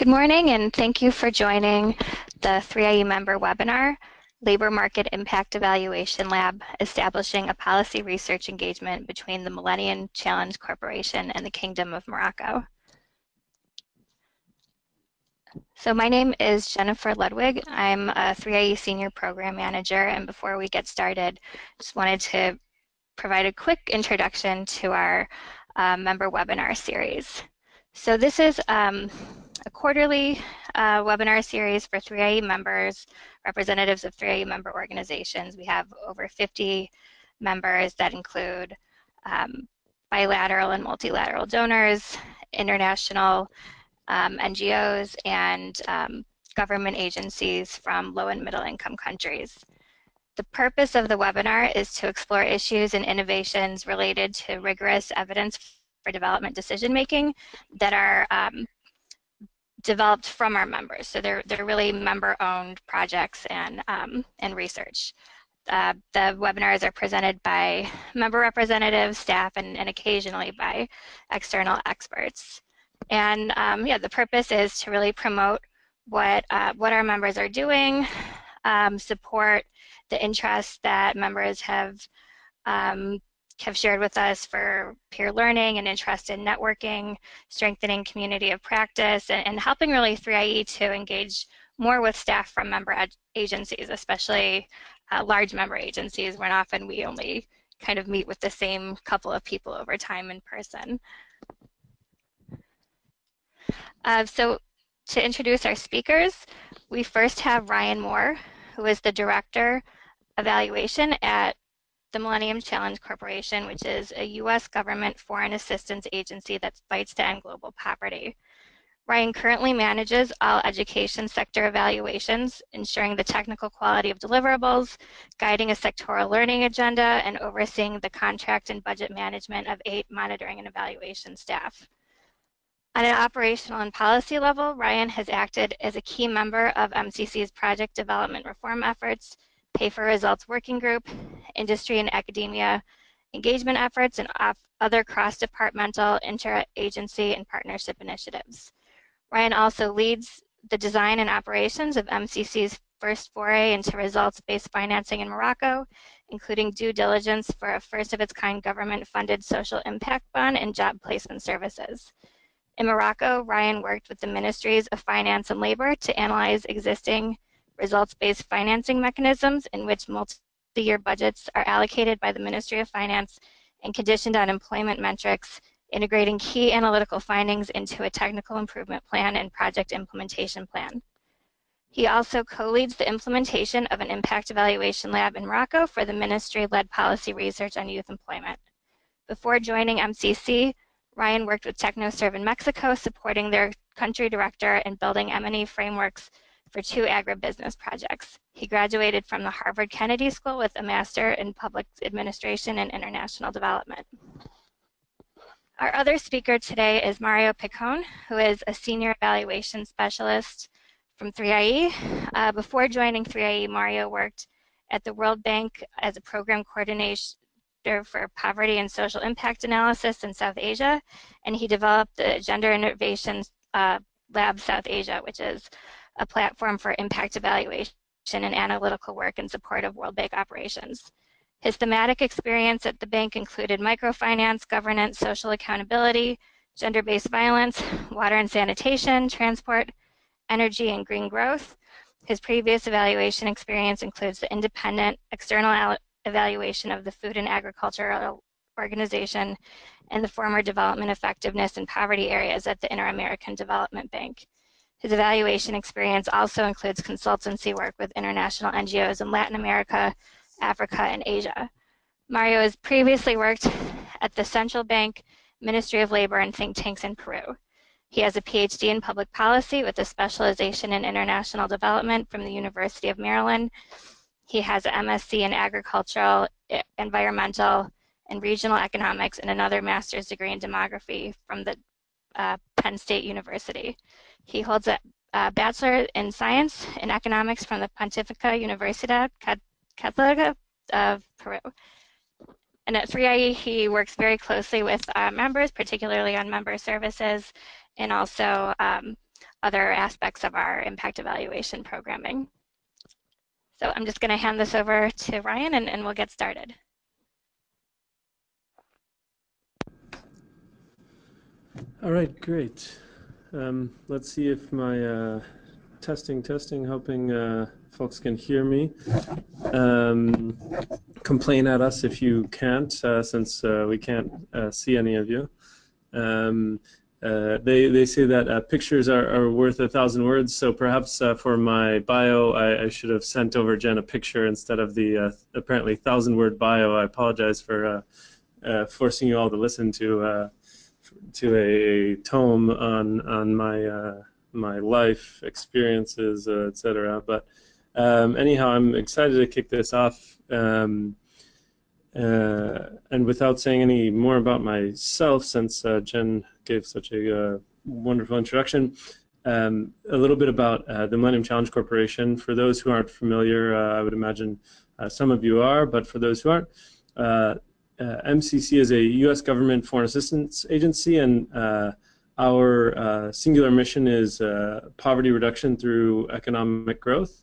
Good morning and thank you for joining the 3IE member webinar, Labor Market Impact Evaluation Lab, establishing a policy research engagement between the Millennium Challenge Corporation and the Kingdom of Morocco. So my name is Jennifer Ludwig. I'm a 3IE Senior Program Manager, and before we get started, just wanted to provide a quick introduction to our uh, member webinar series. So this is um, a quarterly uh, webinar series for 3IE members, representatives of 3IE member organizations. We have over 50 members that include um, bilateral and multilateral donors, international um, NGOs, and um, government agencies from low and middle income countries. The purpose of the webinar is to explore issues and innovations related to rigorous evidence for development decision making that are um, developed from our members. So they're, they're really member-owned projects and, um, and research. Uh, the webinars are presented by member representatives, staff, and, and occasionally by external experts. And um, yeah, the purpose is to really promote what, uh, what our members are doing, um, support the interest that members have um, have shared with us for peer learning and interest in networking, strengthening community of practice, and, and helping really 3IE to engage more with staff from member agencies, especially uh, large member agencies when often we only kind of meet with the same couple of people over time in person. Uh, so to introduce our speakers, we first have Ryan Moore, who is the Director Evaluation at the Millennium Challenge Corporation, which is a U.S. government foreign assistance agency that fights to end global poverty. Ryan currently manages all education sector evaluations, ensuring the technical quality of deliverables, guiding a sectoral learning agenda, and overseeing the contract and budget management of eight monitoring and evaluation staff. On an operational and policy level, Ryan has acted as a key member of MCC's project development reform efforts, Pay for Results Working Group, industry and academia engagement efforts, and other cross-departmental, interagency, and partnership initiatives. Ryan also leads the design and operations of MCC's first foray into results-based financing in Morocco, including due diligence for a first-of-its-kind government-funded social impact bond and job placement services. In Morocco, Ryan worked with the Ministries of Finance and Labor to analyze existing results-based financing mechanisms in which multi-year budgets are allocated by the Ministry of Finance and conditioned on employment metrics, integrating key analytical findings into a technical improvement plan and project implementation plan. He also co-leads the implementation of an impact evaluation lab in Morocco for the ministry-led policy research on youth employment. Before joining MCC, Ryan worked with TechnoServe in Mexico, supporting their country director and building M&E frameworks for two agribusiness projects. He graduated from the Harvard Kennedy School with a Master in Public Administration and International Development. Our other speaker today is Mario Picon, who is a Senior Evaluation Specialist from 3IE. Uh, before joining 3IE, Mario worked at the World Bank as a program coordinator for poverty and social impact analysis in South Asia, and he developed the Gender Innovation uh, Lab South Asia, which is a platform for impact evaluation and analytical work in support of World Bank operations. His thematic experience at the bank included microfinance, governance, social accountability, gender-based violence, water and sanitation, transport, energy, and green growth. His previous evaluation experience includes the independent external evaluation of the Food and Agricultural Organization and the former development effectiveness and poverty areas at the Inter-American Development Bank. His evaluation experience also includes consultancy work with international NGOs in Latin America, Africa, and Asia. Mario has previously worked at the Central Bank, Ministry of Labor, and think tanks in Peru. He has a PhD in public policy with a specialization in international development from the University of Maryland. He has an MSc in agricultural, environmental, and regional economics and another master's degree in demography from the uh, Penn State University. He holds a, a, Bachelor in Science in Economics from the Pontificia Universidad Católica of Peru. And at 3IE, he works very closely with uh, members, particularly on member services, and also um, other aspects of our impact evaluation programming. So I'm just going to hand this over to Ryan and, and we'll get started. All right, great. Um, let's see if my uh, testing, testing, hoping uh, folks can hear me. Um, complain at us if you can't, uh, since uh, we can't uh, see any of you. Um, uh, they, they say that pictures are, are worth a thousand words, so perhaps for my bio, I, I, should have sent over Jen a picture instead of the apparently thousand word bio. I apologize for forcing you all to listen to to a, tome on on my my life experiences, etc. But um, anyhow, I'm excited to kick this off. Um, uh, and without saying any more about myself, since uh, Jen gave such a uh, wonderful introduction, um, a little bit about uh, the Millennium Challenge Corporation. For those who aren't familiar, uh, I would imagine uh, some of you are, but for those who aren't, MCC is a U.S. government foreign assistance agency, and our singular mission is poverty reduction through economic growth.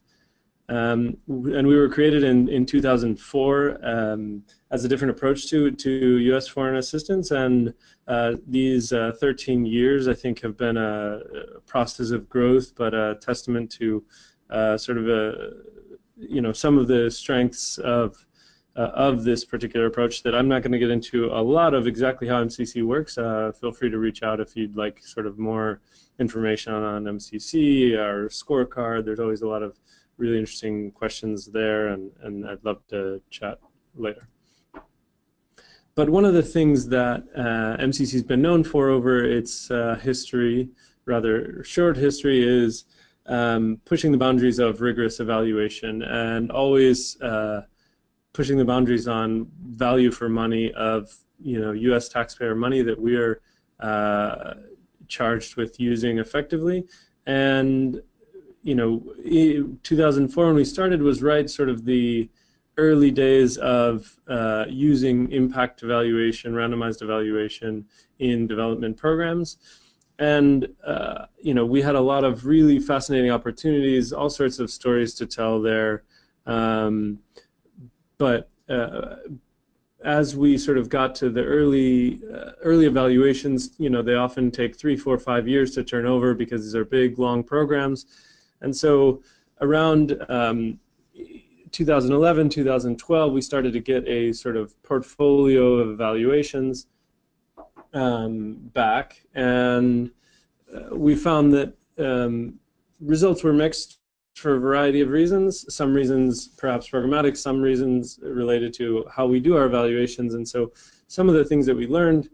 Um, and we were created in, in 2004 um, as a different approach to, to U.S. foreign assistance. And uh, these uh, 13 years, I think, have been a, a, process of growth, but a testament to uh, sort of a, you know, some of the strengths of uh, of this particular approach that I'm not going to get into a lot of exactly how MCC works. Uh, feel free to reach out if you'd like sort of more information on MCC, our scorecard. There's always a lot of really interesting questions there, and, and I'd love to chat later. But one of the things that uh, MCC has been known for over its uh, history, rather short history, is um, pushing the boundaries of rigorous evaluation and always uh, pushing the boundaries on value for money of you know U.S. taxpayer money that we are uh, charged with using effectively, and you know, 2004 when we started was right sort of the early days of uh, using impact evaluation, randomized evaluation in development programs. And, uh, you know, we had a lot of really fascinating opportunities, all sorts of stories to tell there. Um, but uh, as we sort of got to the early uh, early evaluations, you know, they often take three, four, five years to turn over because these are big, long programs. And so around um, 2011, 2012, we started to get a sort of portfolio of evaluations um, back, and uh, we found that um, results were mixed for a variety of reasons. Some reasons perhaps programmatic, some reasons related to how we do our evaluations. And so some of the things that we learned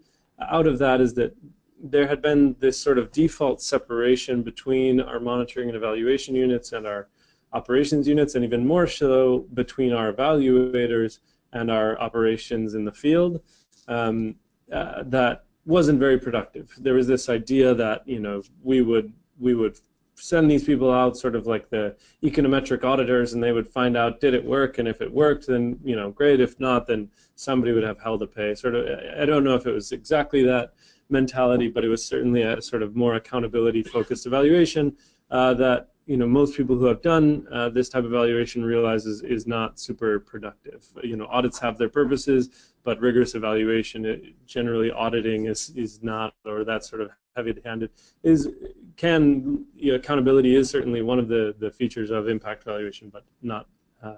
out of that is that there had been this sort of default separation between our monitoring and evaluation units and our operations units, and even more so between our evaluators and our operations in the field. Um, uh, that wasn't very productive. There was this idea that you know we would we would send these people out sort of like the econometric auditors and they would find out did it work? And if it worked then you know great. If not then somebody would have hell to pay. Sort of I don't know if it was exactly that mentality, but it was certainly a sort of more accountability-focused evaluation uh, that you know most people who have done uh, this type of evaluation realizes is not super productive. You know, audits have their purposes, but rigorous evaluation, it, generally auditing is is not, or that sort of heavy-handed is can you know, accountability is certainly one of the the features of impact evaluation, but not uh,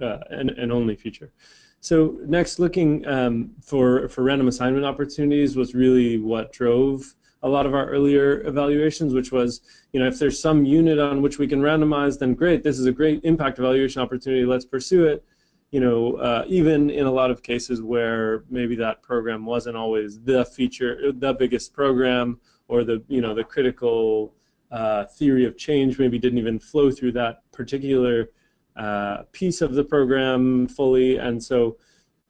uh an, an only feature. So next, looking um, for, for random assignment opportunities was really what drove a lot of our earlier evaluations, which was, you know, if there's some unit on which we can randomize, then great, this is a great impact evaluation opportunity, let's pursue it. You know, uh, even in a lot of cases where maybe that program wasn't always the feature, the biggest program, or the, you know, the critical uh, theory of change maybe didn't even flow through that particular uh, piece of the program fully, and so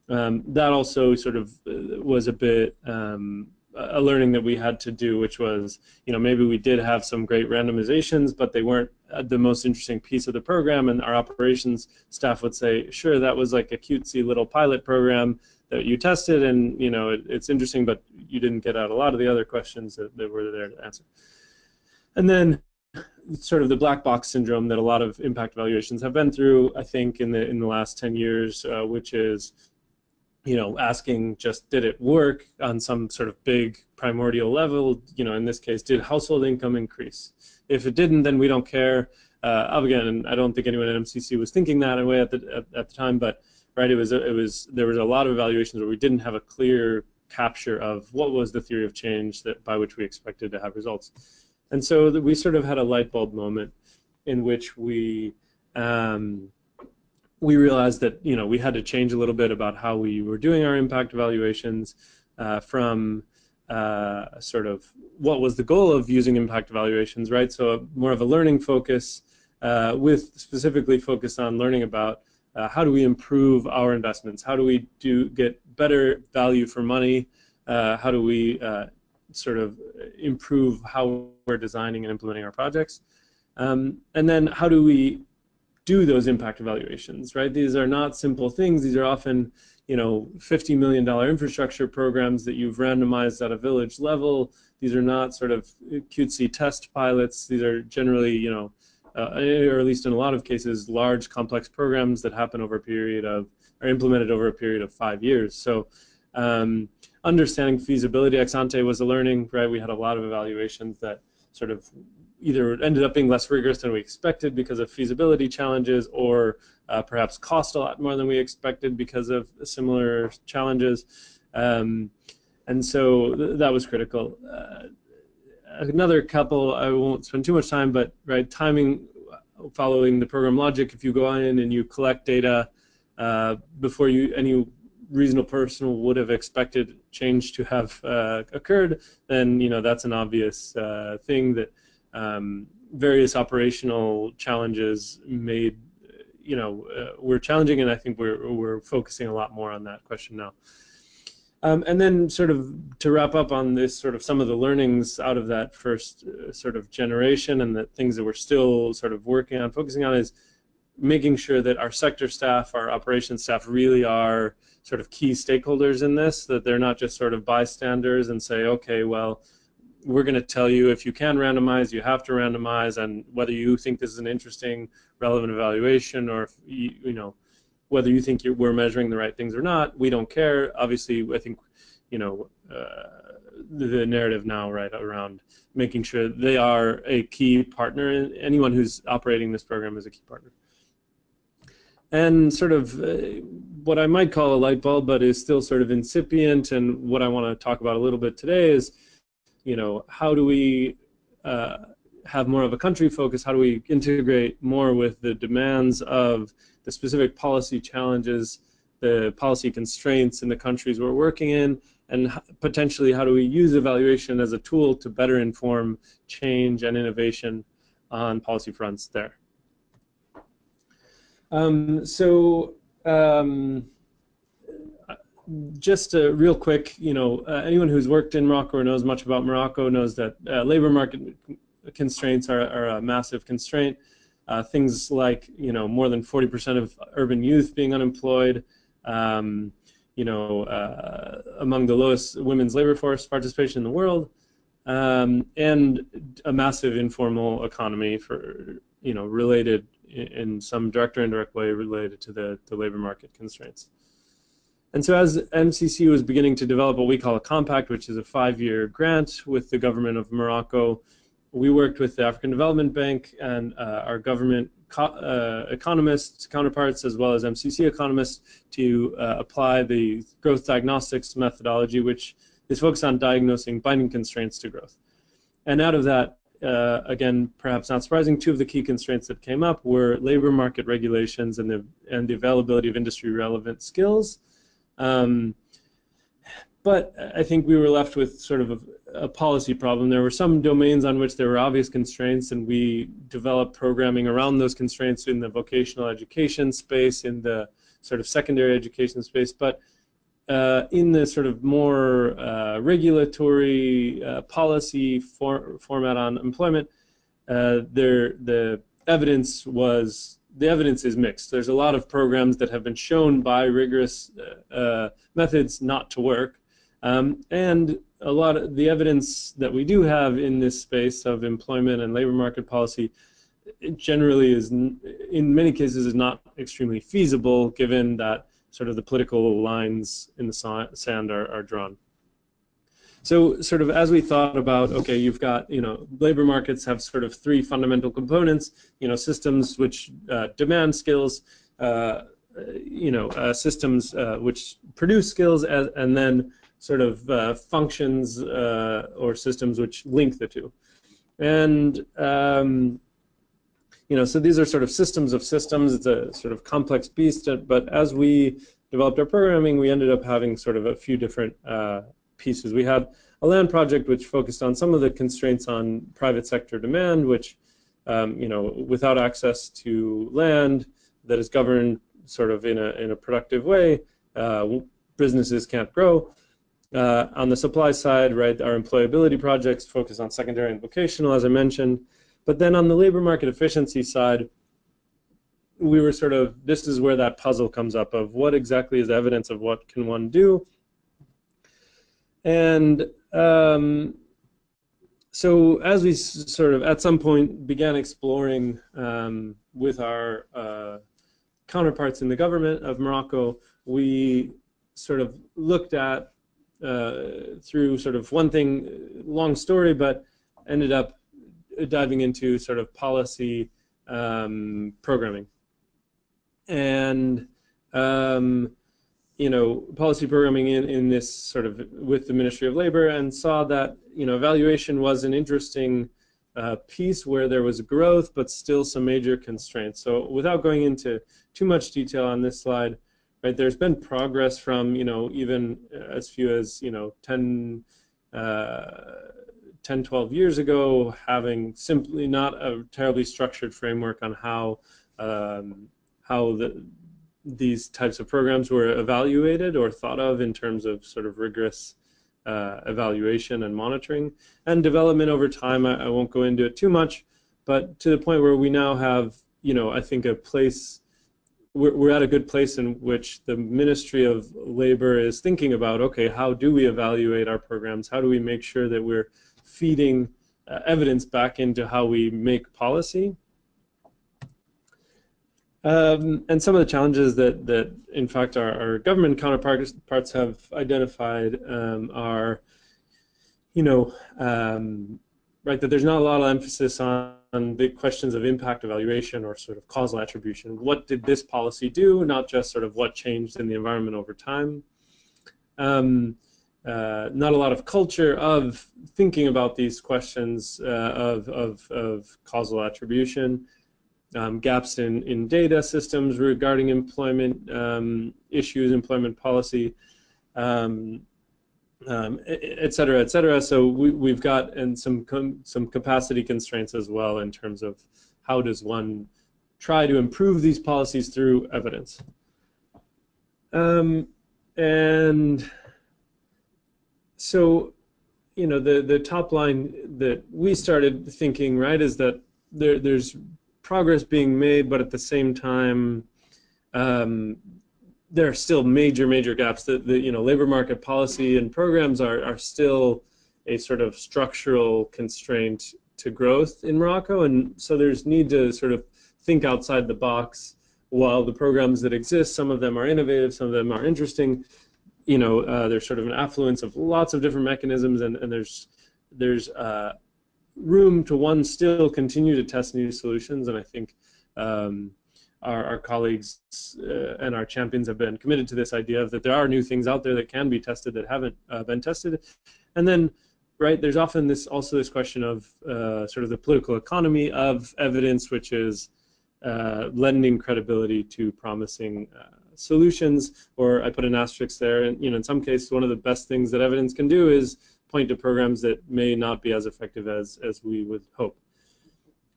um, that also sort of uh, was a bit um, a learning that we had to do, which was, you know, maybe we did have some great randomizations, but they weren't uh, the most interesting piece of the program, and our operations staff would say, sure, that was like a cutesy little pilot program that you tested, and you know, it, it's interesting, but you didn't get out a lot of the other questions that, that were there to answer. And then sort of the black box syndrome that a lot of impact evaluations have been through, I think, in the in the last 10 years, uh, which is, you know, asking just did it work on some sort of big primordial level? You know, in this case, did household income increase? If it didn't, then we don't care. Uh, again, I don't think anyone at MCC was thinking that way at the at, at the time, but right, it was it was there was a lot of evaluations where we didn't have a clear capture of what was the theory of change that by which we expected to have results. And so we sort of had a light bulb moment in which we um, we realized that you know we had to change a little bit about how we were doing our impact evaluations uh, from uh, sort of what was the goal of using impact evaluations, right? So more of a learning focus uh, with specifically focus on learning about uh, how do we improve our investments? How do we do get better value for money? Uh, how do we uh, sort of improve how we're designing and implementing our projects. Um, and then how do we do those impact evaluations, right? These are not simple things. These are often, you know, $50 million infrastructure programs that you've randomized at a village level. These are not sort of cutesy test pilots. These are generally, you know, uh, or at least in a lot of cases, large complex programs that happen over a period of, are implemented over a period of five years. So um, understanding feasibility ex ante was a learning, right? We had a lot of evaluations that sort of either ended up being less rigorous than we expected because of feasibility challenges or uh, perhaps cost a lot more than we expected because of similar challenges. Um, and so th that was critical. Uh, another couple, I won't spend too much time, but right, timing following the program logic, if you go in and you collect data uh, before you any reasonable person would have expected change to have uh, occurred, then you know that's an obvious uh, thing that um, various operational challenges made you know uh, we're challenging, and I think we're we're focusing a lot more on that question now. Um, and then sort of to wrap up on this sort of some of the learnings out of that first uh, sort of generation and the things that we're still sort of working on, focusing on is making sure that our sector staff, our operations staff really are sort of key stakeholders in this, that they're not just sort of bystanders and say, okay, well, we're going to tell you if you can randomize, you have to randomize, and whether you think this is an interesting, relevant evaluation, or if you, you know, whether you think we're measuring the right things or not, we don't care. Obviously, I think, you know, uh, the, narrative now, right, around making sure they are a key partner. Anyone who's operating this program is a key partner and sort of uh, what I might call a light bulb, but is still sort of incipient. And what I want to talk about a little bit today is, you know, how do we uh, have more of a country focus? How do we integrate more with the demands of the specific policy challenges, the policy constraints in the countries we're working in, and potentially how do we use evaluation as a tool to better inform change and innovation on policy fronts there? Um, so um, just a real quick, you know, uh, anyone who's worked in Morocco or knows much about Morocco knows that uh, labor market constraints are, are a massive constraint. Uh, things like, you know, more than 40% of urban youth being unemployed, um, you know, uh, among the lowest women's labor force participation in the world, um, and a massive informal economy for, you know, related in some direct or indirect way related to the, the labor market constraints. And so as MCC was beginning to develop what we call a compact, which is a five-year grant with the government of Morocco, we worked with the African Development Bank and uh, our government uh, economists, counterparts, as well as MCC economists to uh, apply the growth diagnostics methodology, which is focused on diagnosing binding constraints to growth. And out of that, uh, again, perhaps not surprising, two of the key constraints that came up were labor market regulations and the and the availability of industry relevant skills. Um, but I think we were left with sort of a, a, policy problem. There were some domains on which there were obvious constraints, and we developed programming around those constraints in the vocational education space, in the sort of secondary education space. But uh, in the sort of more uh, regulatory uh, policy for, format on employment, uh, there the evidence was the evidence is mixed. There's a lot of programs that have been shown by rigorous uh, uh, methods not to work, um, and a lot of the evidence that we do have in this space of employment and labor market policy generally is in many cases is not extremely feasible given that sort of the political lines in the sand are, are drawn. So sort of as we thought about, okay, you've got, you know, labor markets have sort of three fundamental components, you know, systems which uh, demand skills, uh, you know, uh, systems uh, which produce skills, as, and then sort of uh, functions uh, or systems which link the two. And, um, you know, so these are sort of systems of systems. It's a sort of complex beast, but as we developed our programming, we ended up having sort of a few different pieces. We had a land project which focused on some of the constraints on private sector demand, which, um, you know, without access to land that is governed sort of in a, in a productive way, uh, businesses can't grow. Uh, on the supply side, right, our employability projects focus on secondary and vocational, as I mentioned. But then on the labor market efficiency side, we were sort of, this is where that puzzle comes up of what exactly is evidence of what can one do and um, so as we sort of at some point began exploring um, with our uh, counterparts in the government of Morocco, we sort of looked at uh, through sort of one thing, long story, but ended up diving into sort of policy um, programming. And um, you know, policy programming in, in this sort of with the Ministry of Labor and saw that, you know, evaluation was an interesting uh, piece where there was growth but still some major constraints. So without going into too much detail on this slide, right, there's been progress from, you know, even as few as, you know, 10, uh, 10 12 years ago, having simply not a terribly structured framework on how um, how the these types of programs were evaluated or thought of in terms of sort of rigorous uh, evaluation and monitoring and development over time. I, I, won't go into it too much, but to the point where we now have, you know, I think a place. We're, we're at a good place in which the Ministry of Labor is thinking about, okay, how do we evaluate our programs? How do we make sure that we're feeding uh, evidence back into how we make policy? Um, and some of the challenges that, that in fact, our, our government counterparts parts have identified um, are, you know, um, right, that there's not a lot of emphasis on, on the questions of impact evaluation or sort of causal attribution. What did this policy do, not just sort of what changed in the environment over time. Um, uh, not a lot of culture of thinking about these questions uh, of, of, of causal attribution um, gaps in, in data systems regarding employment um, issues, employment policy, um, um et cetera, et cetera. So we, have got and some some capacity constraints as well in terms of how does one try to improve these policies through evidence. Um, and so, you know, the, the top line that we started thinking, right, is that there, there's progress being made, but at the same time, um, there are still major, major gaps. That the you know labor market policy and programs are are still a sort of structural constraint to growth in Morocco, and so there's need to sort of think outside the box. While the programs that exist, some of them are innovative, some of them are interesting. You know, uh, there's sort of an affluence of lots of different mechanisms, and, and there's there's uh, room to one still continue to test new solutions, and I think um, our, our, colleagues uh, and our champions have been committed to this idea of that there are new things out there that can be tested that haven't uh, been tested, and then right there's often this also this question of uh, sort of the political economy of evidence, which is uh, lending credibility to promising uh, solutions, or I put an asterisk there, and you know in some cases one of the best things that evidence can do is point to programs that may not be as effective as, as we would hope.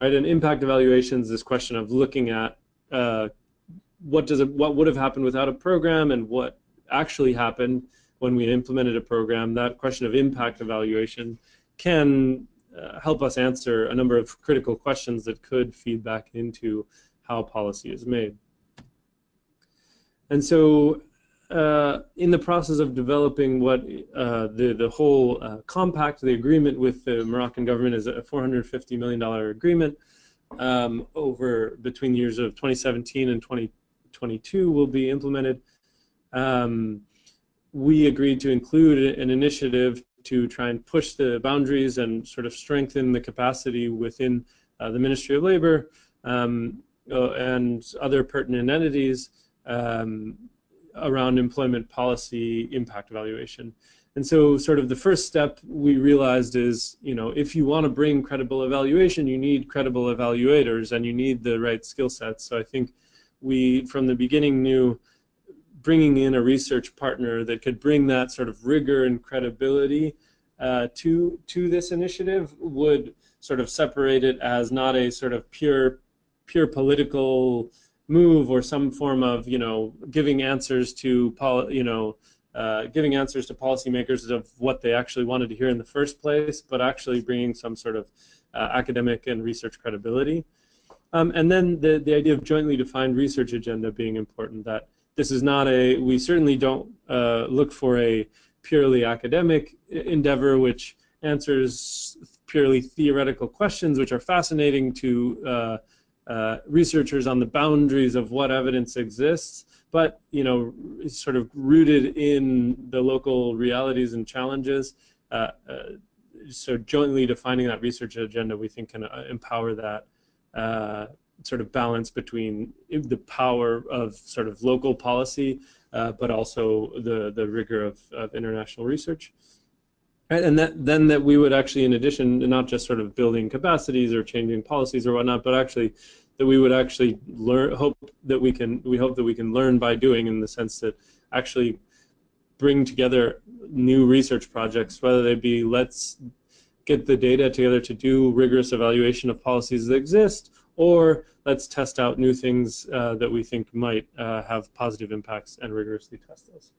Right, and impact evaluations, this question of looking at uh, what does it, what would have happened without a program and what actually happened when we implemented a program. That question of impact evaluation can uh, help us answer a number of critical questions that could feed back into how policy is made. And so uh, in the process of developing what uh, the the whole uh, compact, the agreement with the Moroccan government is a 450 million dollar agreement um, over between the years of 2017 and 2022 will be implemented. Um, we agreed to include an initiative to try and push the boundaries and sort of strengthen the capacity within uh, the Ministry of Labor um, uh, and other pertinent entities um, around employment policy impact evaluation. And so, sort of the first step we realized is, you know, if you want to bring credible evaluation, you need credible evaluators and you need the right skill sets. So I think we, from the beginning, knew bringing in a research partner that could bring that sort of rigor and credibility uh, to to this initiative would sort of separate it as not a sort of pure pure political move or some form of you know giving answers to you know uh, giving answers to policymakers of what they actually wanted to hear in the first place, but actually bringing some sort of uh, academic and research credibility. Um, and then the, the idea of jointly defined research agenda being important, that this is not a, we certainly don't uh, look for a purely academic endeavor which answers purely theoretical questions which are fascinating to uh, researchers on the boundaries of what evidence exists, but you know, sort of rooted in the local realities and challenges. Uh, uh so jointly defining that research agenda, we think can uh, empower that uh, sort of balance between the power of sort of local policy, but also the the rigor of, of international research. Right, and that, then that we would actually, in addition, not just sort of building capacities or changing policies or whatnot, but actually that we would actually learn. Hope that we can. We hope that we can learn by doing, in the sense that actually bring together new research projects, whether they be let's get the data together to do rigorous evaluation of policies that exist, or let's test out new things uh, that we think might uh, have positive impacts and rigorously test those.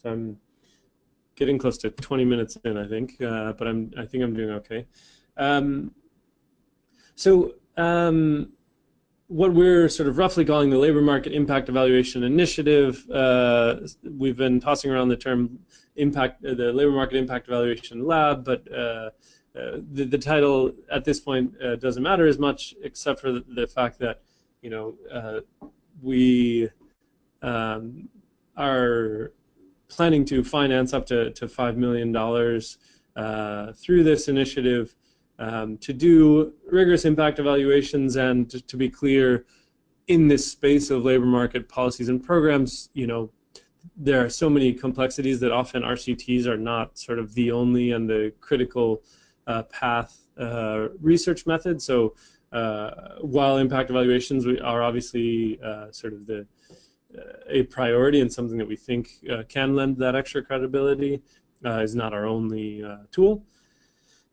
So I'm getting close to 20 minutes in, I think, uh, but I'm I think I'm doing okay. Um, so um, what we're sort of roughly calling the labor market impact evaluation initiative, uh, we've been tossing around the term impact, uh, the labor market impact evaluation lab, but uh, uh the, the title at this point uh, doesn't matter as much, except for the, the fact that you know uh, we um, are planning to finance up to, to $5 million uh, through this initiative um, to do rigorous impact evaluations and to, to, be clear, in this space of labor market policies and programs, you know, there are so many complexities that often RCTs are not sort of the only and the critical uh, path uh, research method. So uh, while impact evaluations are obviously uh, sort of the a priority and something that we think uh, can lend that extra credibility uh, is not our only uh, tool.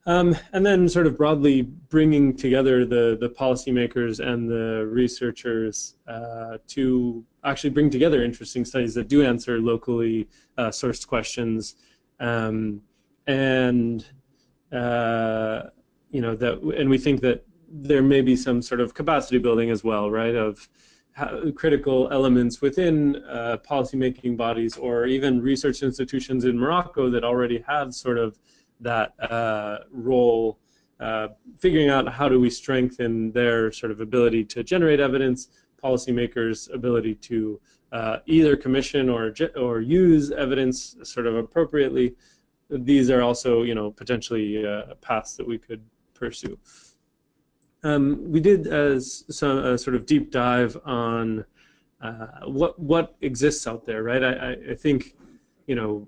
Um, and then sort of broadly bringing together the, the policymakers and the researchers uh, to actually bring together interesting studies that do answer locally uh, sourced questions. Um, and uh, you know that and we think that there may be some sort of capacity building as well right of critical elements within uh, policymaking bodies or even research institutions in Morocco that already have sort of that uh, role, uh, figuring out how do we strengthen their sort of ability to generate evidence, policymakers' ability to uh, either commission or or use evidence sort of appropriately. These are also, you know, potentially uh, paths that we could pursue. Um, we did a, some, a sort of deep dive on uh, what what exists out there, right? I, I think, you know,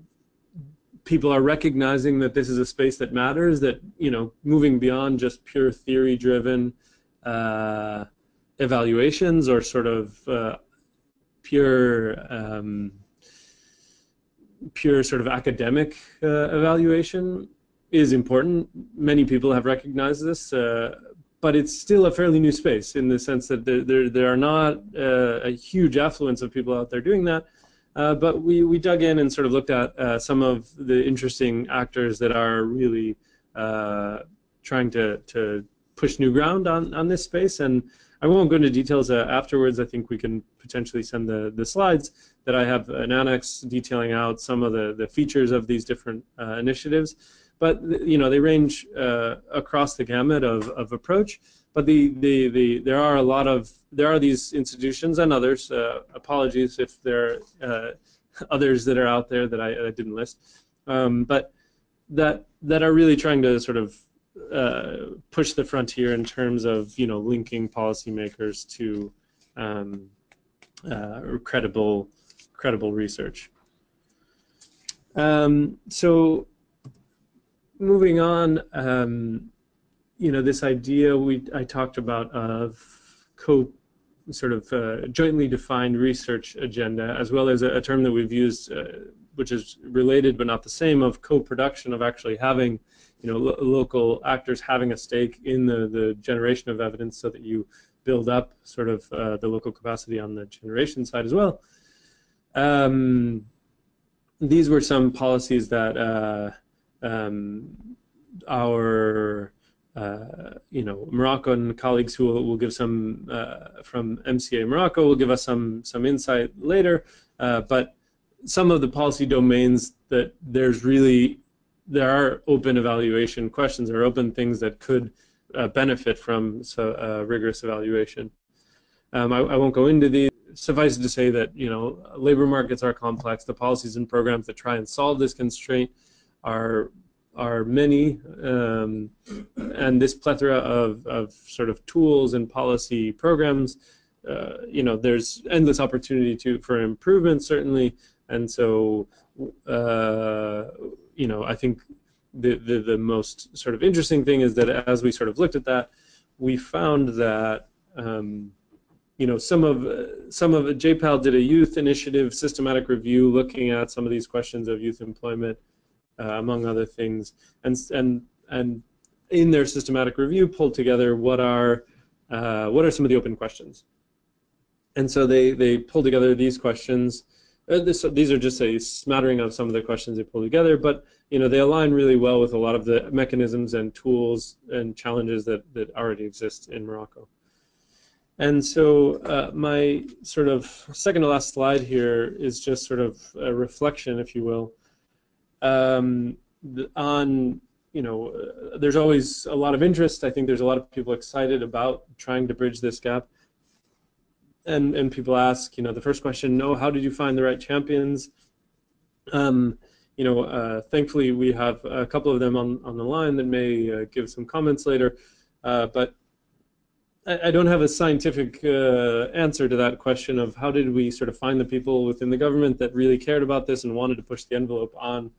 people are recognizing that this is a space that matters. That you know, moving beyond just pure theory-driven uh, evaluations or sort of uh, pure um, pure sort of academic uh, evaluation is important. Many people have recognized this. Uh, but it's still a fairly new space in the sense that there, there, there are not uh, a huge affluence of people out there doing that. Uh, but we, we dug in and sort of looked at uh, some of the interesting actors that are really uh, trying to, to push new ground on, on this space. And I won't go into details uh, afterwards. I think we can potentially send the, the slides that I have an annex detailing out some of the, the features of these different uh, initiatives. But you know they range uh, across the gamut of, of approach. But the, the, the there are a lot of there are these institutions and others. Uh, apologies if there are uh, others that are out there that I, I didn't list. Um, but that that are really trying to sort of uh, push the frontier in terms of you know linking policymakers to um, uh, credible credible research. Um, so moving on, um, you know this idea we I talked about of co sort of uh, jointly defined research agenda, as well as a, a term that we've used, uh, which is related but not the same, of co-production, of actually having you know, lo local actors having a stake in the, the generation of evidence so that you build up sort of uh, the local capacity on the generation side as well. Um, these were some policies that uh, um, our uh, you know Moroccan colleagues who will, will give some uh, from MCA Morocco will give us some some insight later, uh, but some of the policy domains that there's really there are open evaluation questions or open things that could uh, benefit from so, uh, rigorous evaluation. Um, I, I, won't go into these. Suffice it to say that you know labor markets are complex. The policies and programs that try and solve this constraint are are many, um, and this plethora of, of sort of tools and policy programs. Uh, you know, there's endless opportunity to for improvement certainly, and so uh, you know, I think the, the, the most sort of interesting thing is that as we sort of looked at that, we found that um, you know some of uh, some of JPAL did a youth initiative systematic review looking at some of these questions of youth employment, uh, among other things, and and and in their systematic review pulled together what are uh, what are some of the open questions, and so they they pulled together these questions. Uh, this, these are just a smattering of some of the questions they pull together, but you know they align really well with a lot of the mechanisms and tools and challenges that, that already exist in Morocco. And so uh, my sort of second to last slide here is just sort of a reflection, if you will, um, on you know uh, there's always a lot of interest. I think there's a lot of people excited about trying to bridge this gap and and people ask, you know, the first question, no, how did you find the right champions? Um, you know, uh, thankfully we have a couple of them on on the line that may uh, give some comments later, uh, but I, I, don't have a scientific uh, answer to that question of how did we sort of find the people within the government that really cared about this and wanted to push the envelope on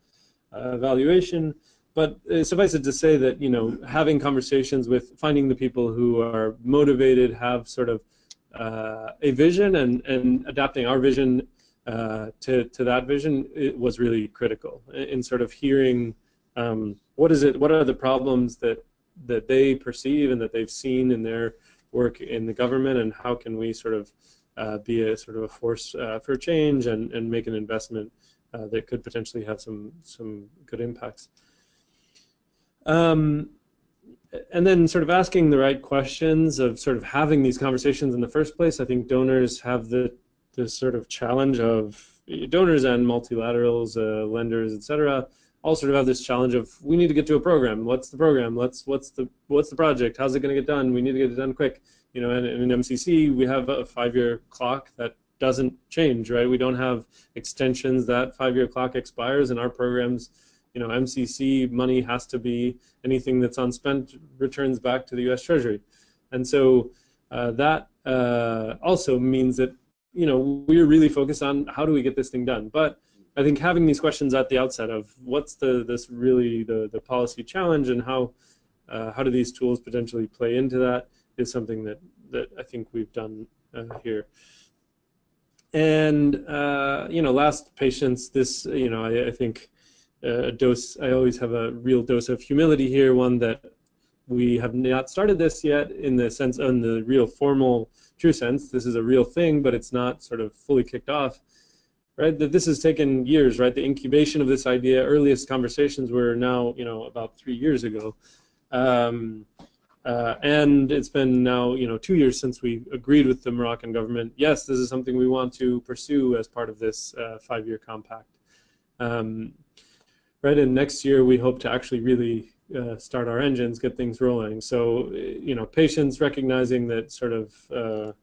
evaluation. But uh, suffice it to say that you know having conversations with finding the people who are motivated, have sort of uh, a vision and, and adapting our vision uh, to, to that vision it was really critical in, in sort of hearing um, what is it, what are the problems that, that they perceive and that they've seen in their work in the government and how can we sort of uh, be a sort of a force uh, for change and, and make an investment uh, that could potentially have some, some good impacts. Um, and then sort of asking the right questions of sort of having these conversations in the first place. I think donors have the the sort of challenge of donors and multilaterals, uh, lenders, etc. All sort of have this challenge of we need to get to a program. What's the program? Let's what's the what's the project? How's it going to get done? We need to get it done quick. You know, and, and in MCC we have a five-year clock that doesn't change, right? We don't have extensions. That five-year clock expires, and our programs you know, MCC money has to be anything that's unspent returns back to the U.S. Treasury, and so uh, that uh, also means that you know we're really focused on how do we get this thing done. But I think having these questions at the outset of what's the this really the the policy challenge and how uh, how do these tools potentially play into that is something that that I think we've done uh, here. And uh, you know, last patience. This you know I, I think a dose. I always have a real dose of humility here. One that we have not started this yet in the sense, in the real formal, true sense. This is a real thing, but it's not sort of fully kicked off. Right. That this has taken years. Right. The incubation of this idea, earliest conversations were now, you know, about three years ago. Um, Uh, and it's been now, you know, two years since we agreed with the Moroccan government. Yes, this is something we want to pursue as part of this uh, five-year compact. Um, right, and next year we hope to actually really uh, start our engines, get things rolling. So, you know, patience, recognizing that sort of, uh,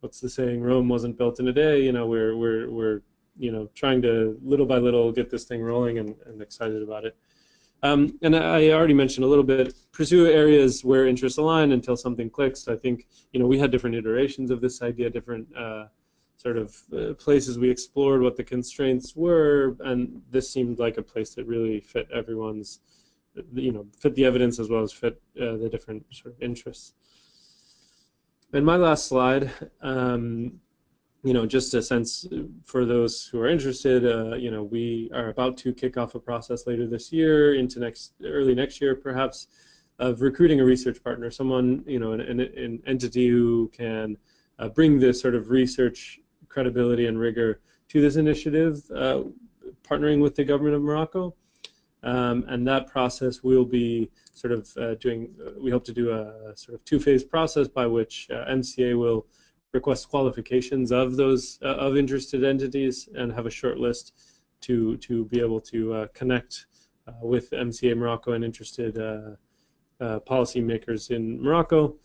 what's the saying, Rome wasn't built in a day. You know, we're we're we're you know trying to little by little get this thing rolling and, and excited about it. Um, and I already mentioned a little bit, pursue areas where interests align until something clicks. I think, you know, we had different iterations of this idea, different uh, sort of uh, places we explored what the constraints were, and this seemed like a place that really fit everyone's, you know, fit the evidence as well as fit uh, the different sort of interests. And my last slide, um, you know, just a sense for those who are interested, uh, you know, we are about to kick off a process later this year into next early next year, perhaps, of recruiting a research partner, someone, you know, an, an, an entity who can uh, bring this sort of research credibility and rigor to this initiative, uh, partnering with the government of Morocco. Um, and that process will be sort of uh, doing, we hope to do a sort of two-phase process by which uh, MCA will request qualifications of those uh, of interested entities and have a short list to to be able to uh, connect uh, with MCA Morocco and interested uh, uh, policymakers in Morocco.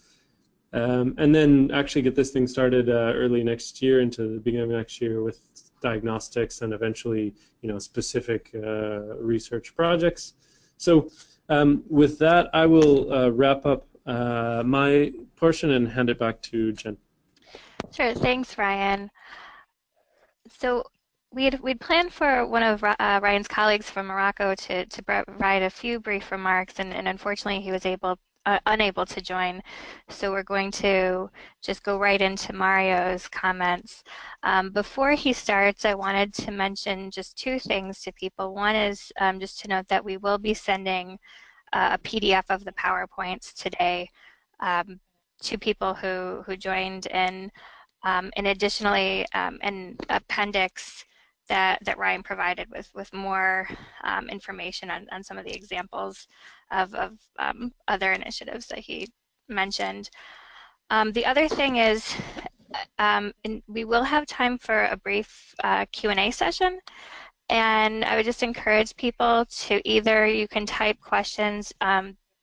Um, and then actually get this thing started uh, early next year into the beginning of next year with diagnostics and eventually you know specific research projects. So um, with that, I will wrap up my portion and hand it back to Jen. Sure, thanks, Ryan. So we'd we'd planned for one of uh, Ryan's colleagues from Morocco to to provide a few brief remarks, and, and unfortunately he was able uh, unable to join. So we're going to just go right into Mario's comments. Um, before he starts, I wanted to mention just two things to people. One is um, just to note that we will be sending uh, a PDF of the PowerPoints today um, to people who who joined in um, and additionally um, an appendix that, that Ryan provided with, with more um, information on, on some of the examples of, of um, other initiatives that he mentioned. Um, the other thing is um, we will have time for a brief uh, Q&A session and I would just encourage people to either you can type questions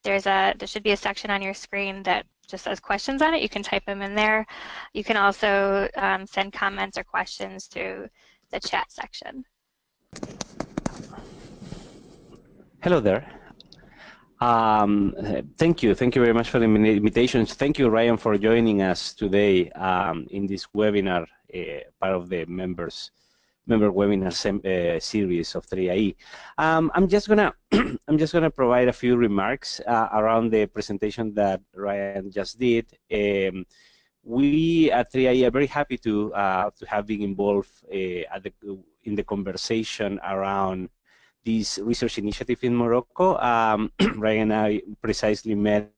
there's a there should be a section on your screen that just says questions on it. You can type them in there. You can also um, send comments or questions through the chat section. Hello there. Um, thank you. Thank you very much for the invitation. Thank you, Ryan, for joining us today um, in this webinar, uh, part of the members member webinar uh, series of 3IE. Um, I'm just gonna I'm just gonna provide a few remarks uh, around the presentation that Ryan just did. Um, we at 3IE are very happy to uh, to have been involved uh, the, in the conversation around this research initiative in Morocco. Um, Ryan and I precisely met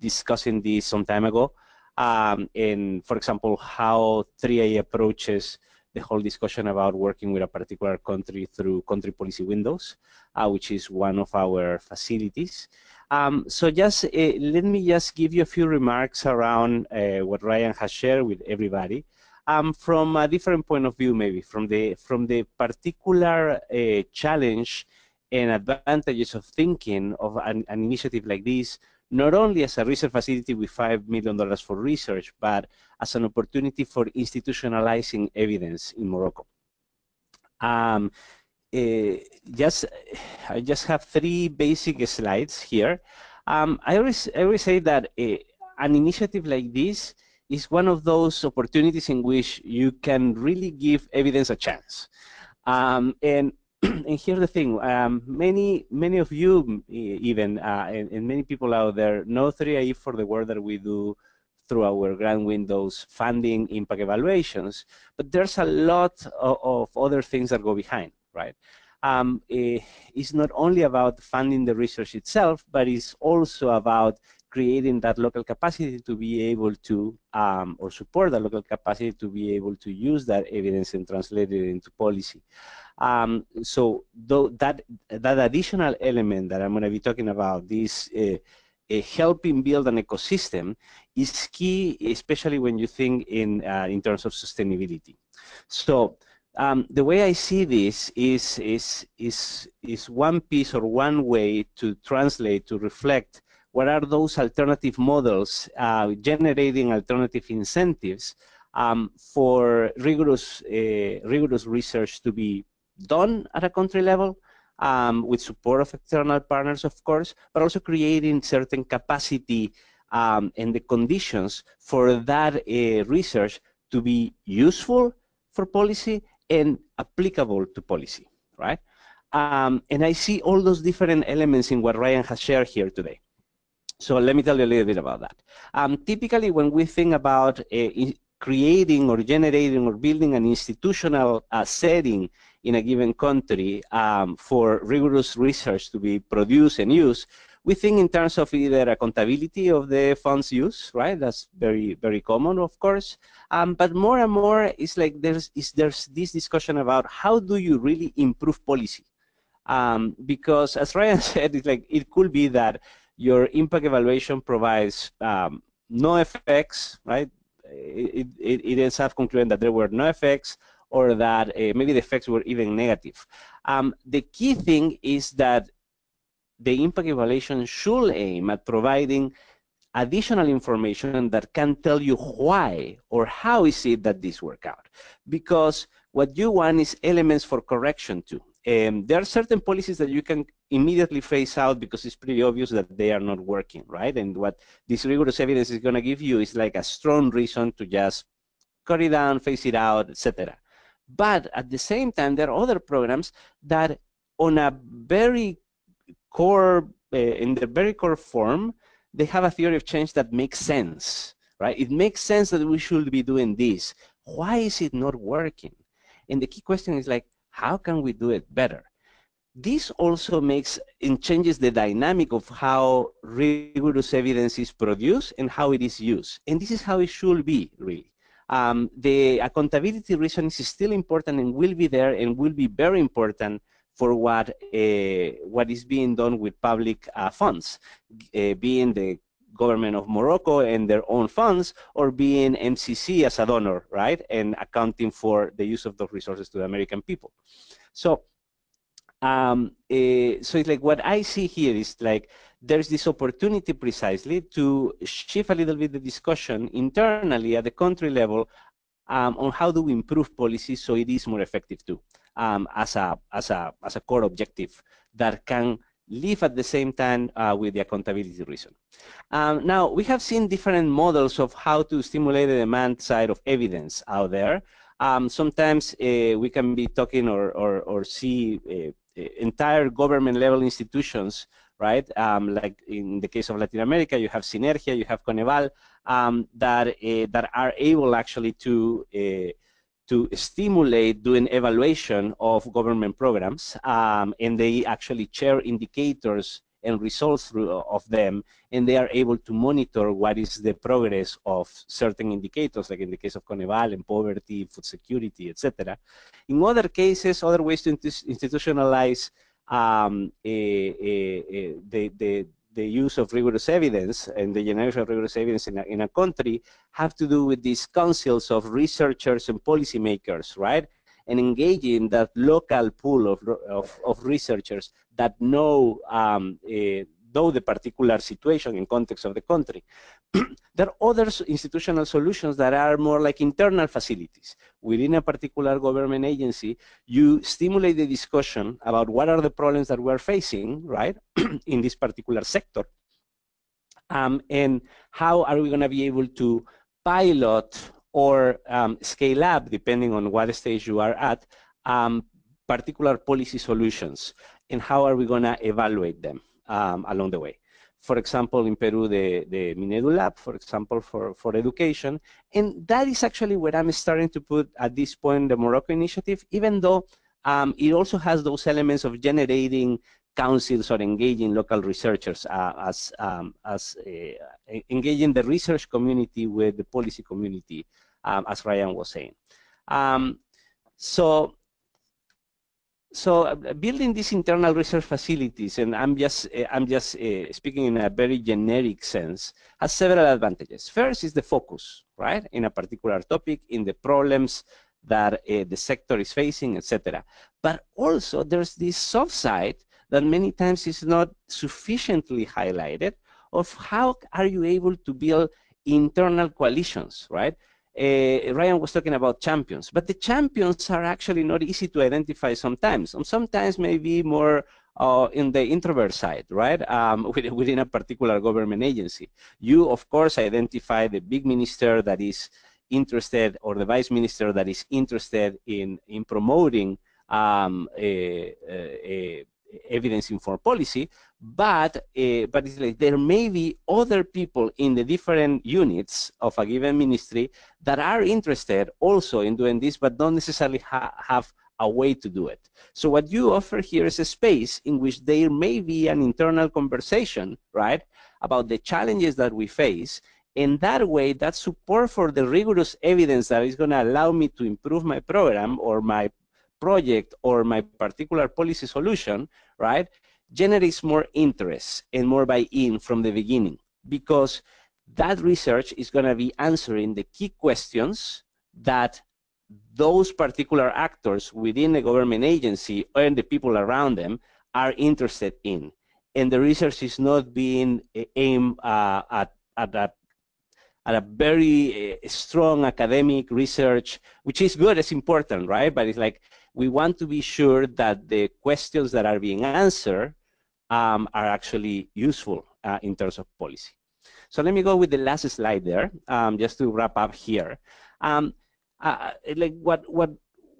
discussing this some time ago. Um, and for example, how 3IE approaches the whole discussion about working with a particular country through country policy windows, uh, which is one of our facilities. Um, so just uh, let me just give you a few remarks around uh, what Ryan has shared with everybody. Um, from a different point of view, maybe from the from the particular uh, challenge and advantages of thinking of an, an initiative like this not only as a research facility with $5 million for research, but as an opportunity for institutionalizing evidence in Morocco. Um, uh, just, I just have three basic slides here. Um, I, always, I always say that uh, an initiative like this is one of those opportunities in which you can really give evidence a chance. Um, and and here's the thing, um, many many of you even, uh, and, and, many people out there know 3IE for the work that we do through our grant windows funding impact evaluations, but there's a lot of, of other things that go behind, right? Um, eh, it's not only about funding the research itself, but it's also about creating that local capacity to be able to, um, or support that local capacity to be able to use that evidence and translate it into policy. Um, so that that additional element that I'm going to be talking about, this uh, uh, helping build an ecosystem is key, especially when you think in, uh, in terms of sustainability. So um, the way I see this is, is, is, is one piece or one way to translate, to reflect what are those alternative models uh, generating alternative incentives um, for rigorous, uh, rigorous research to be done at a country level um, with support of external partners, of course, but also creating certain capacity um, and the conditions for that uh, research to be useful for policy and applicable to policy, right? Um, and I see all those different elements in what Ryan has shared here today. So let me tell you a little bit about that. Um, typically, when we think about uh, creating or generating or building an institutional uh, setting in a given country um, for rigorous research to be produced and used, we think in terms of either accountability of the funds use, right? That's very, very common, of course. Um, but more and more, it's like there's, is, there's this discussion about how do you really improve policy? Um, because as Ryan said, it's like it could be that your impact evaluation provides um, no effects, right? It, it, it, ends up concluding that there were no effects or that uh, maybe the effects were even negative. Um, the key thing is that the impact evaluation should aim at providing additional information that can tell you why or how is it that this worked out. Because what you want is elements for correction too. Um, there are certain policies that you can immediately phase out because it's pretty obvious that they are not working, right? And what this rigorous evidence is going to give you is like a strong reason to just cut it down, phase it out, etc. But at the same time, there are other programs that on a very core, uh, in the very core form, they have a theory of change that makes sense, right? It makes sense that we should be doing this. Why is it not working? And the key question is like, how can we do it better? This also makes and changes the dynamic of how rigorous evidence is produced and how it is used. And this is how it should be, really. Um, the accountability reason is still important and will be there and will be very important for what uh, what is being done with public uh, funds, uh, being the government of Morocco and their own funds, or being MCC as a donor, right, and accounting for the use of those resources to the American people. So, um, uh, so it's like what I see here is like there's this opportunity precisely to shift a little bit the discussion internally at the country level um, on how do we improve policy so it is more effective too, um, as a as a as a core objective that can live at the same time uh, with the accountability reason. Um, now, we have seen different models of how to stimulate the demand side of evidence out there. Um, sometimes uh, we can be talking or, or, or see uh, uh entire government level institutions, right? Um, like in the case of Latin America, you have Sinergia, you have Coneval, um, that, uh, that are able actually to uh, to stimulate doing evaluation of government programs, um, and they actually share indicators and results through, of them, and they are able to monitor what is the progress of certain indicators, like in the case of Coneval and poverty, food security, etc. In other cases, other ways to institutionalize um, a, a, a, the, the, the use of rigorous evidence and the generation of rigorous evidence in a, in a country have to do with these councils of researchers and policymakers, right? And engaging that local pool of, of, of researchers that know um, uh, know the particular situation and context of the country. there are other institutional solutions that are more like internal facilities. Within a particular government agency, you stimulate the discussion about what are the problems that we're facing, right, in this particular sector, um, and how are we going to be able to pilot or um, scale up, depending on what stage you are at, um, particular policy solutions, and how are we going to evaluate them um, along the way. For example, in Peru, the, the Minedu Lab, for example, for, for education. And that is actually where I'm starting to put at this point the Morocco initiative, even though um, it also has those elements of generating councils or engaging local researchers uh, as, um, as uh, engaging the research community with the policy community, um, as Ryan was saying. Um, so so uh, building these internal research facilities, and I'm just uh, I'm just uh, speaking in a very generic sense, has several advantages. First is the focus, right, in a particular topic, in the problems that the sector is facing, etc. But also there's this soft side that many times is not sufficiently highlighted of how are you able to build internal coalitions, right? Uh, Ryan was talking about champions, but the champions are actually not easy to identify sometimes. And sometimes maybe more uh, in the introvert side, right? Um, within a particular government agency. You, of course, identify the big minister that is interested or the vice minister that is interested in, in promoting um, a, a evidence-informed policy, but uh, but like there may be other people in the different units of a given ministry that are interested also in doing this, but don't necessarily ha have a way to do it. So what you offer here is a space in which there may be an internal conversation, right, about the challenges that we face. In that way, that support for the rigorous evidence that is going to allow me to improve my program or my project or my particular policy solution, right, generates more interest and more buy-in from the beginning because that research is going to be answering the key questions that those particular actors within the government agency and the people around them are interested in. And the research is not being aimed uh, at, at, at, at, a very uh, strong academic research, which is good, it's important, right? But it's like we want to be sure that the questions that are being answered um, are actually useful uh, in terms of policy. So let me go with the last slide there, um, just to wrap up here. Um, uh, like what what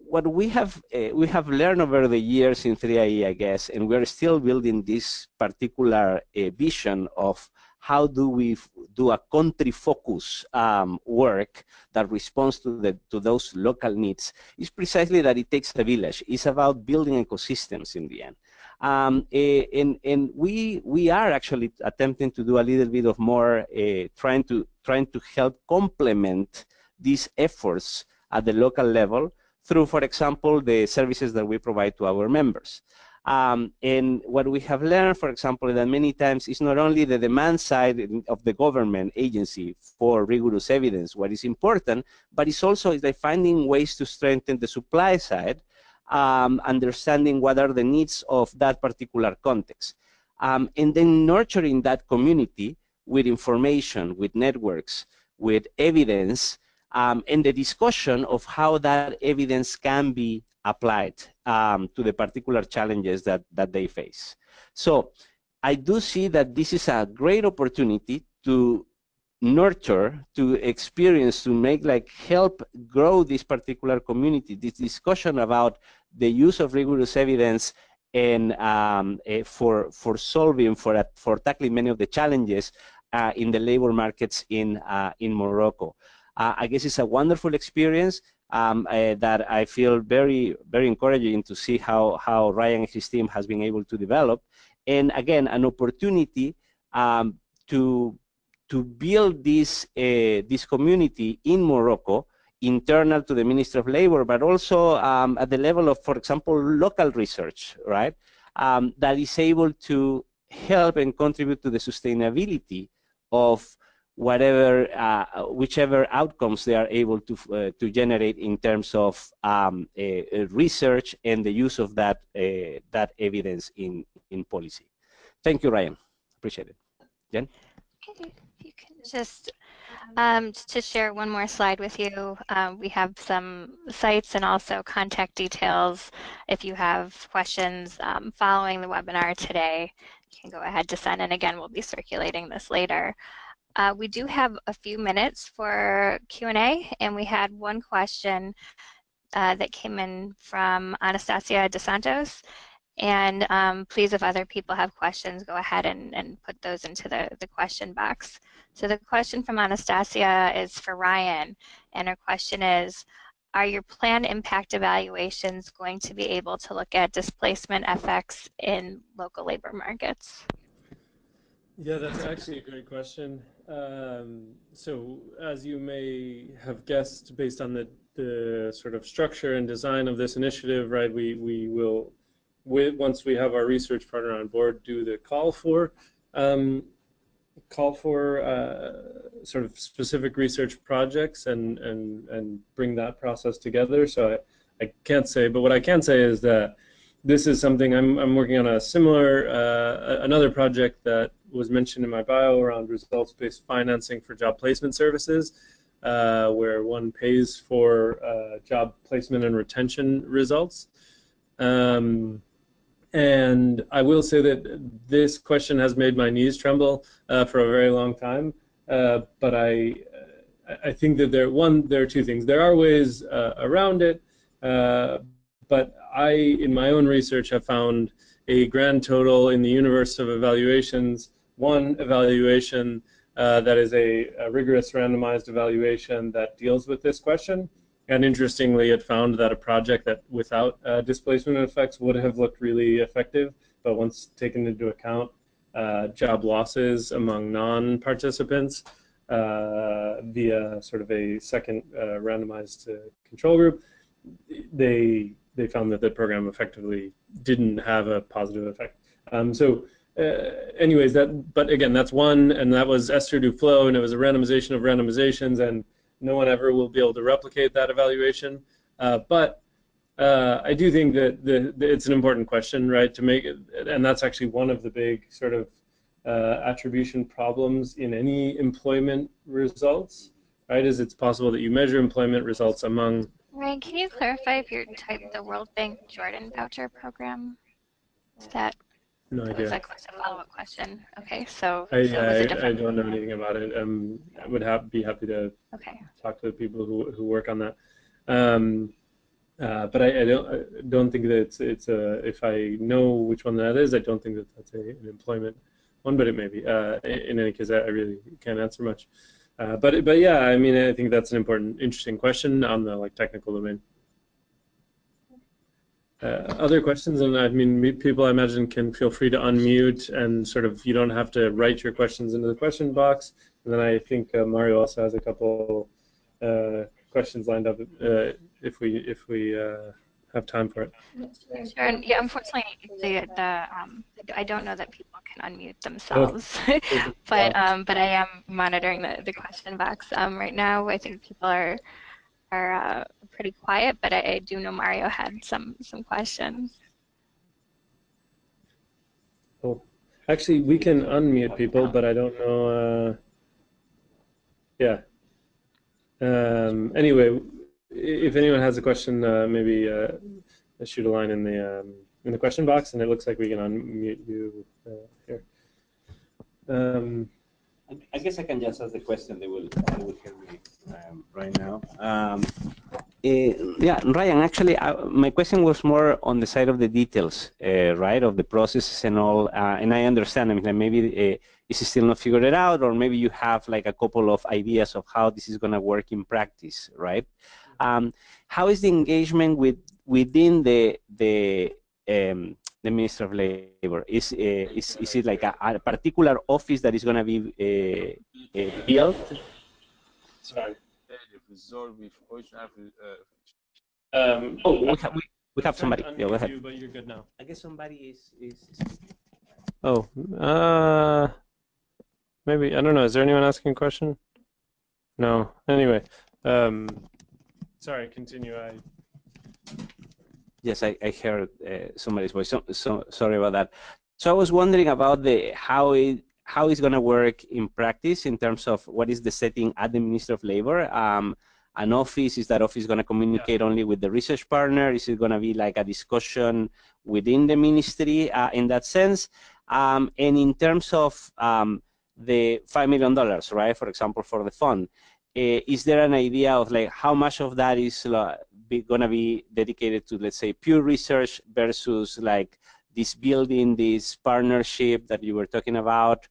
what we have uh, we have learned over the years in 3IE, I guess, and we're still building this particular uh, vision of how do we do a country focus um, work that responds to, the, to those local needs is precisely that it takes a village. It's about building ecosystems in the end. Um, eh, and and we we are actually attempting to do a little bit of more uh, trying to trying to help complement these efforts at the local level through, for example, the services that we provide to our members. Um, and what we have learned, for example, that many times is not only the demand side of the government agency for rigorous evidence, what is important, but it's also is like finding ways to strengthen the supply side, um, understanding what are the needs of that particular context, um, and then nurturing that community with information, with networks, with evidence, um, and the discussion of how that evidence can be applied um, to the particular challenges that, that they face. So I do see that this is a great opportunity to nurture, to experience, to make like help grow this particular community, this discussion about the use of rigorous evidence and um, uh, for for solving for for tackling many of the challenges uh, in the labor markets in uh, in Morocco. Uh, I guess it's a wonderful experience um, uh, that I feel very, very encouraging to see how, how Ryan and his team has been able to develop. And again, an opportunity um, to, to build this, uh, this community in Morocco internal to the Ministry of Labor, but also um, at the level of, for example, local research, right? Um, that is able to help and contribute to the sustainability of whatever, uh, whichever outcomes they are able to uh, to generate in terms of um, research and the use of that uh, that evidence in in policy. Thank you, Ryan. Appreciate it. Jen. Okay, you can just um, to share one more slide with you. Um, we have some sites and also contact details. If you have questions um, following the webinar today, you can go ahead to send. And again, we'll be circulating this later. Uh, we do have a few minutes for Q&A, and we had one question uh, that came in from Anastasia DeSantos. And um, please, if other people have questions, go ahead and, and put those into the, the question box. So the question from Anastasia is for Ryan, and her question is, are your planned impact evaluations going to be able to look at displacement effects in local labor markets? Yeah, that's actually a great question. Um, so as you may have guessed based on the, the sort of structure and design of this initiative, right, we, we will with once we have our research partner on board, do the call for um, call for uh, sort of specific research projects and and and bring that process together. So I, I can't say, but what I can say is that this is something I'm I'm working on a similar uh, another project that was mentioned in my bio around results-based financing for job placement services. Uh, where one pays for uh, job placement and retention results. Um, and I will say that this question has made my knees tremble uh, for a very long time. Uh, but I, I think that there one there are two things. There are ways uh, around it, uh, but I, in my own research, have found a grand total in the universe of evaluations. One evaluation uh, that is a, a rigorous randomized evaluation that deals with this question and interestingly, it found that a project that without uh, displacement effects would have looked really effective, but once taken into account uh, job losses among non-participants uh, via sort of a second uh, randomized uh, control group, they they found that the program effectively didn't have a positive effect. Um, so uh, anyways, that but again, that's one, and that was Esther Duflo, and it was a randomization of randomizations, and no one ever will be able to replicate that evaluation. Uh, but uh, I do think that the, the, it's an important question, right? To make it, and that's actually one of the big sort of uh, attribution problems in any employment results, right? Is it's possible that you measure employment results among. Ryan, can you clarify if you're type the World Bank Jordan voucher program? Is that no that idea. was a follow-up question. Okay, so, I, so I, I don't know anything about it. Um, I would have, be happy to Okay. talk to the people who, who work on that. Um, uh, but I, I don't I don't think that it's it's a if I know which one that is, I don't think that that's a, an employment one, but it may be. Uh, in in any case, I, I really can't answer much. Uh, but but yeah, I mean, I think that's an important, interesting question on the like technical domain. Uh, other questions, and I mean, people I imagine can feel free to unmute and sort of you don't have to write your questions into the question box. And then I think uh, Mario also has a couple uh, questions lined up uh, if we if we uh, have time for it. Sure. And yeah, unfortunately, the, the um, I don't know that people can unmute themselves, but um, but I am monitoring the, the question box um, right now. I think people are are uh, pretty quiet, but I, I do know Mario had some some questions. Cool. Actually, we can unmute people, but I don't know. Uh, yeah. Um, anyway, if anyone has a question, uh, maybe uh, shoot a line in the um, in the question box, and it looks like we can unmute you uh, here. Um, I- I guess I can just ask the question. They will, they will hear me um, right now. Um, eh, yeah, Ryan. Actually, I, my question was more on the side of the details, uh, right, of the processes and all. Uh, and I understand. I mean, like maybe uh, it's still not figured out, or maybe you have like a couple of ideas of how this is going to work in practice, right? Um, how is the engagement with within the the um, the Minister of Labor? Is uh, is is it like a, a particular office that is going to be uh, uh, built? sorry. resolve with original uh, Um, Oh, we have, we, we have somebody. Yeah, go ahead. you, but you're good now. I guess somebody is is. Oh, uh, maybe I don't know. Is there anyone asking a question? No. Anyway, um, sorry. Continue. I Yes, I, I heard uh, somebody's voice. So, so sorry about that. So I was wondering about the how it how it's going to work in practice in terms of what is the setting at the Ministry of Labor. Um, an office is that office going to communicate only with the research partner? Is it going to be like a discussion within the ministry uh, in that sense? Um, and in terms of um, the five million dollars, right? For example, for the fund, uh, is there an idea of like how much of that is uh, be, gonna be dedicated to let's say pure research versus like this building this partnership that you were talking about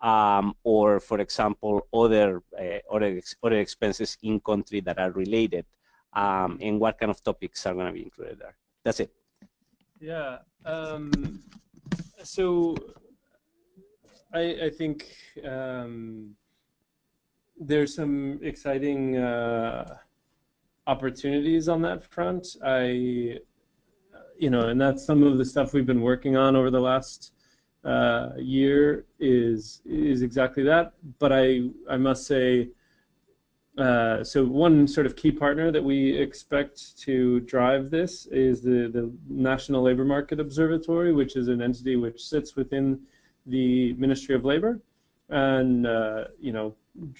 um, or for example other uh, other, ex- other expenses in country that are related um, and what kind of topics are going to be included there that's it Yeah. Um, so I, I think um, there's some exciting uh, opportunities on that front. I, you know, and that's some of the stuff we've been working on over the last uh, year is is exactly that. But I I must say, uh, so one sort of key partner that we expect to drive this is the the National Labor Market Observatory, which is an entity which sits within the Ministry of Labor, and uh, you know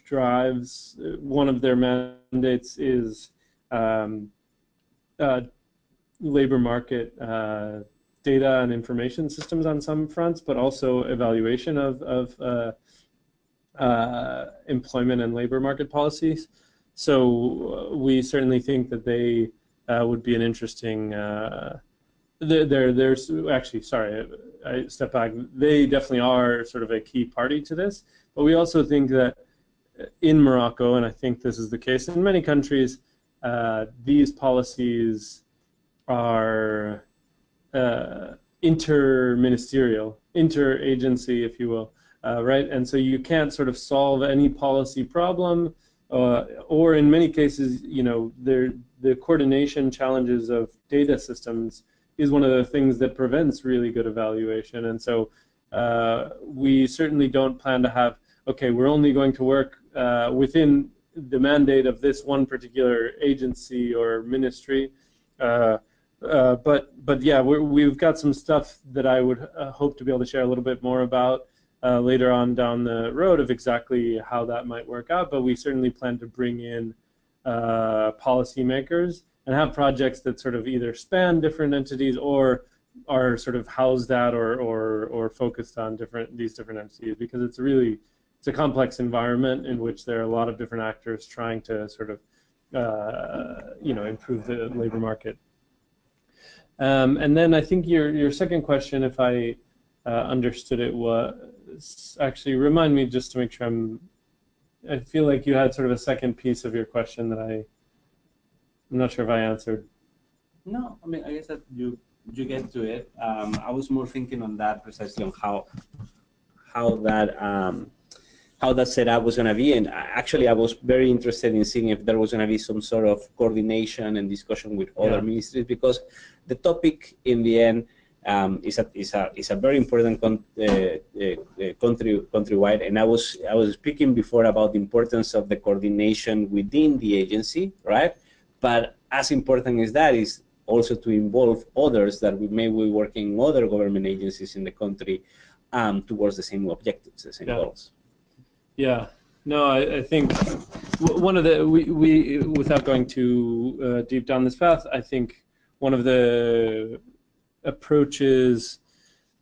drives one of their mandates is um, uh, labor market uh, data and information systems on some fronts, but also evaluation of, of uh, uh employment and labor market policies. So uh, we certainly think that they uh, would be an interesting. there, there's actually sorry, I, I step back. They definitely are sort of a key party to this, but we also think that in Morocco, and I think this is the case in many countries, uh, these policies are uh, inter-ministerial, inter-agency, if you will, uh, right? And so you can't sort of solve any policy problem, uh, or in many cases, you know, the coordination challenges of data systems is one of the things that prevents really good evaluation. And so uh, we certainly don't plan to have, okay, we're only going to work uh, within the mandate of this one particular agency or ministry. Uh, uh, but but yeah, we have got some stuff that I would uh, hope to be able to share a little bit more about uh, later on down the road of exactly how that might work out. But we certainly plan to bring in uh, policymakers and have projects that sort of either span different entities or are sort of housed at or or or focused on different these different entities because it's really it's a complex environment in which there are a lot of different actors trying to sort of uh, you know improve the labor market. Um, and then I think your your second question, if I uh, understood it, was actually remind me just to make sure I'm. I feel like you had sort of a second piece of your question that I. I'm not sure if I answered. No, I mean I guess that you you get to it. Um, I was more thinking on that precisely on how how that um, how that setup was going to be. And actually, I was very interested in seeing if there was going to be some sort of coordination and discussion with other yeah. ministries because the topic in the end um, is a is a is a very important con- uh, uh, country countrywide. And I was I was speaking before about the importance of the coordination within the agency, right? But as important as that is also to involve others that we may be working in other government agencies in the country um, towards the same objectives, the same yeah. goals. Yeah. No, I, I think one of the we, we without going too uh, deep down this path, I think one of the approaches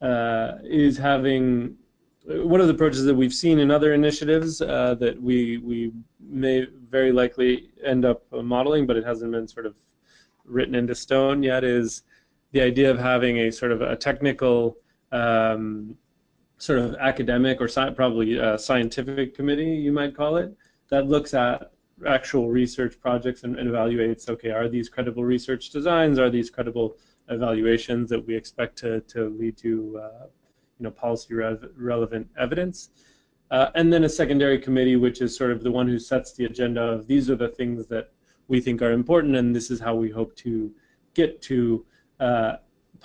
uh, is having one of the approaches that we've seen in other initiatives uh, that we we may very likely end up modeling, but it hasn't been sort of written into stone yet. Is the idea of having a sort of a technical um, sort of academic or sci- probably a scientific committee, you might call it, that looks at actual research projects and, and, evaluates, okay, are these credible research designs? Are these credible evaluations that we expect to, to lead to, uh, you know, policy re- relevant evidence? Uh, and then a secondary committee, which is sort of the one who sets the agenda of these are the things that we think are important, and this is how we hope to get to uh,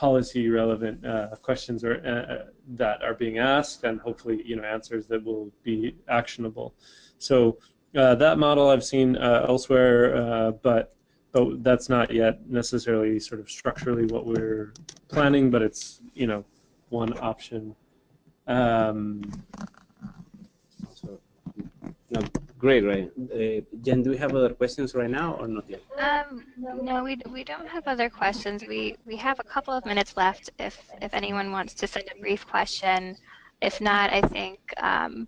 policy relevant uh, questions are, uh, uh, that are being asked and hopefully you know answers that will be actionable. So uh, that model I've seen uh, elsewhere, uh, but but that's not yet necessarily sort of structurally what we're planning, but it's you know one option. Um, no, great, right. Uh, Jen, do we have other questions right now or not yet? Um, no, we, we don't have other questions. We we have a couple of minutes left if if anyone wants to send a brief question. If not, I think um,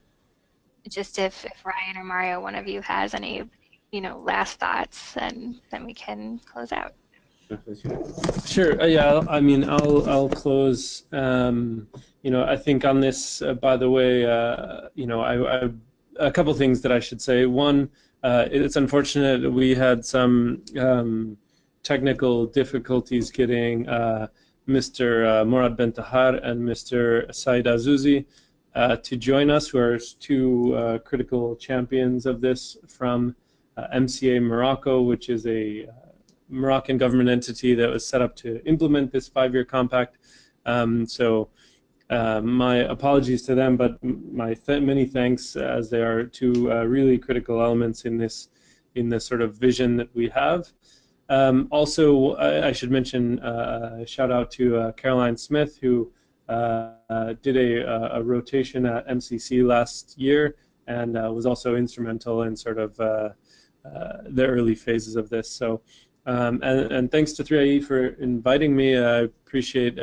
just if, if Ryan or Mario, one of you has any, you know, last thoughts, then then we can close out. Sure. Uh, yeah. I mean, I'll I'll close. Um, you know, I think on this. Uh, by the way, uh, you know, I, I a couple things that I should say. One, uh, it's unfortunate we had some um, technical difficulties getting uh, Mr. Uh, Morad Bentahar and Mr. Said Azzouzi uh, to join us, who are two uh, critical champions of this from MCA Morocco, which is a Moroccan government entity that was set up to implement this five-year compact. Um, so uh, my apologies to them, but my th many thanks as they are two uh, really critical elements in this in this sort of vision that we have. Um, also, I, I, should mention uh, a shout out to uh, Caroline Smith, who uh, did a, a, rotation at MCC last year and was also instrumental in sort of the early phases of this. So, um, and, and, thanks to 3IE for inviting me. I appreciate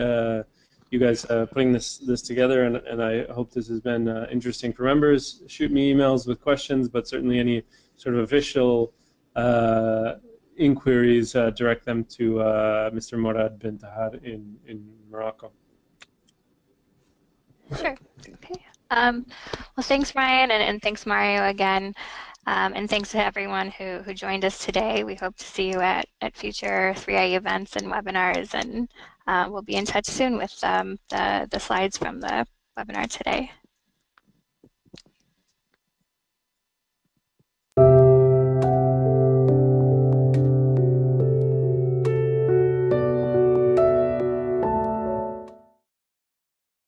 you guys uh, putting this this together, and, and I hope this has been uh, interesting for members. Shoot me emails with questions, but certainly any sort of official uh, inquiries, uh, direct them to uh, Mr. Morad Bentahar in, in Morocco. Sure. Okay. Um, well, thanks, Ryan, and, and thanks, Mario, again. Um, and thanks to everyone who, who joined us today. We hope to see you at, at future 3i events and webinars, and uh, we'll be in touch soon with um, the, the slides from the webinar today.